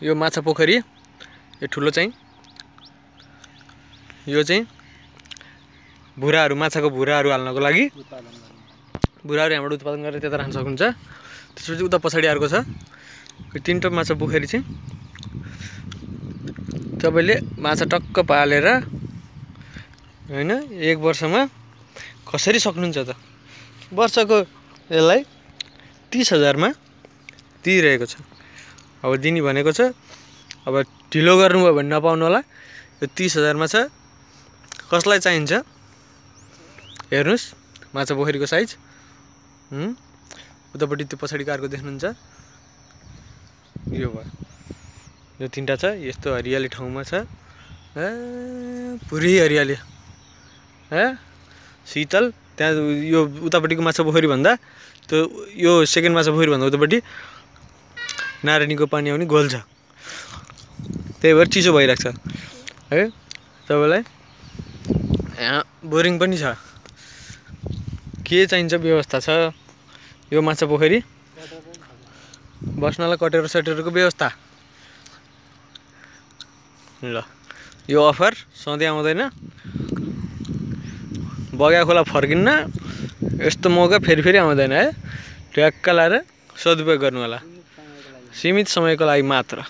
यो माछा पोखरी यो ठुलो चाहिँ यो चाहिँ भुराहरू माछाको भुराहरू हाल्नको लागि। भुराहरू यहाँबाट उत्पादन गरेर त्यता राख्न सक्नुहुन्छ त्यसपछि उता पछाडि अर्को छ। तिनवटा माछा पोखरी चाहिँ तपाईँले माछा टक्क पालेर होइन एक वर्षमा कसरी सक्नुहुन्छ त? वर्षको यसलाई तिस हजारमा दिइरहेको छ। अब दिने भनेको छ अब ढिलो गर्नुभयो भने नपाउनु होला। यो तिस हजारमा छ। कसलाई चाहिन्छ? हेर्नुहोस् माछा पोखरीको साइज? उतापट्टि त्यो पछाडि कारको देख्नुहुन्छ। यो भयो। यो तिनवटा छ यस्तो हरियाली ठाउँमा छ। ए पुरै हरियाली। ए शीतल। त्यहाँ यो उतापट्टिको माछा पोखरी भन्दा त्यो यो सेकेन्ड माछा पोखरी भन्दा उतापट्टि नारायणीको पानी आउने घोल्छ त्यही भएर चिसो भइरहेको छ। है तपाईँलाई? यहाँ बोरिङ पनि छ। के चाहिन्छ व्यवस्था छ? यो माछा पोखरी? बस्नलाई कटेरो सटेरोको व्यवस्था। ल यो अफर सधैँ आउँदैन। बगा खोला फर्किन्न यस्तो मौका फेरि फेरि आउँदैन है? ट्याक्क लाएर सदुपयोग गर्नु होला सीमित समयको लागि मात्र।